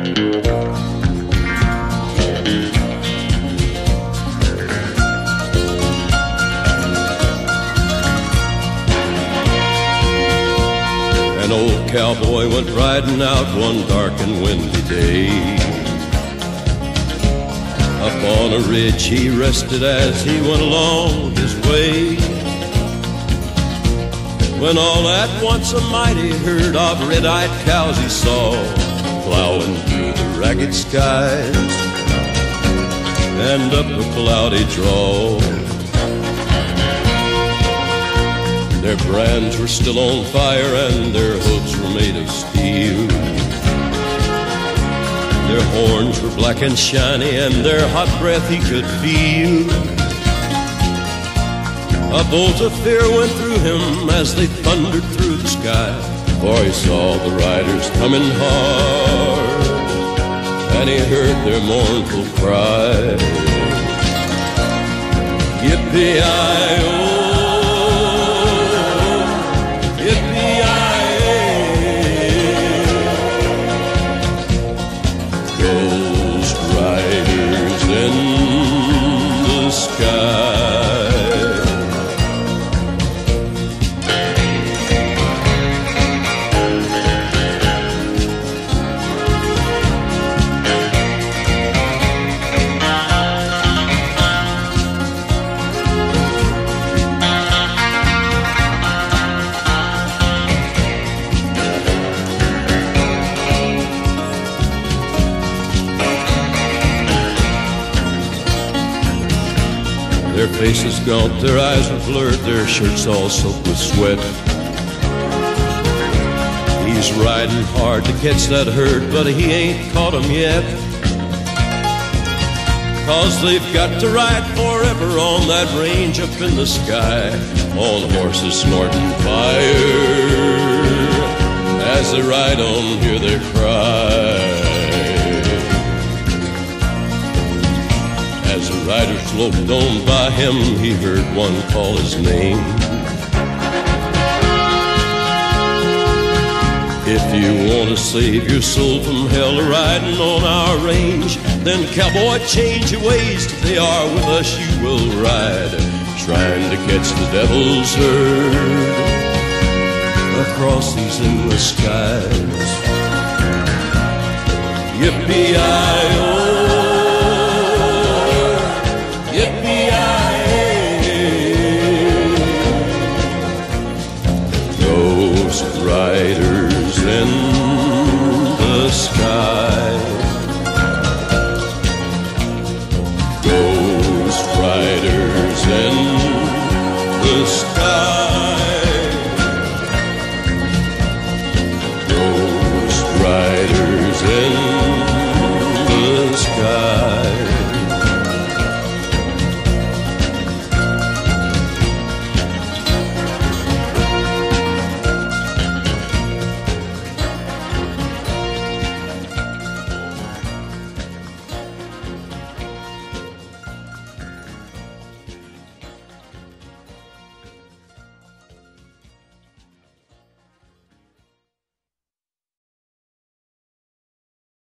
An old cowboy went riding out one dark and windy day. Up on a ridge he rested as he went along his way. When all at once a mighty herd of red-eyed cows he saw plowing through the ragged skies and up a cloudy draw. Their brands were still on fire and their hooves were made of steel. Their horns were black and shiny and their hot breath he could feel. A bolt of fear went through him as they thundered through the sky, for he saw the riders coming hard, and he heard their mournful cry. Yippee-i-oh! Their faces gaunt, their eyes were blurred, their shirts all soaked with sweat. He's riding hard to catch that herd, but he ain't caught 'em yet. Cause they've got to ride forever on that range up in the sky, on horses snorting fire. As they ride on, hear their cry. Rider sloped on by him, he heard one call his name. If you want to save your soul from hell riding on our range, then cowboy, change your ways. If They are with us, you will ride, trying to catch the devil's herd across these endless skies. Yippee-i-oh!